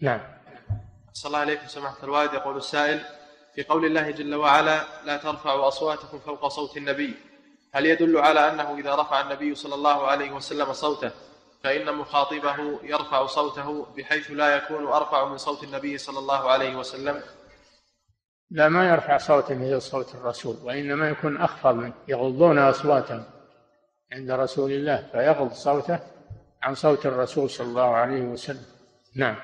نعم. صلى الله عليكم سماحة الوالد. يقول السائل في قول الله جل وعلا لا ترفعوا أصواتكم فوق صوت النبي هل يدل على أنه إذا رفع النبي صلى الله عليه وسلم صوته فإن مخاطبه يرفع صوته بحيث لا يكون أرفع من صوت النبي صلى الله عليه وسلم؟ لا ما يرفع صوته مثل صوت الرسول وإنما يكون أخفض منه يغضون أصواتهم عند رسول الله فيغض صوته عن صوت الرسول صلى الله عليه وسلم. نعم.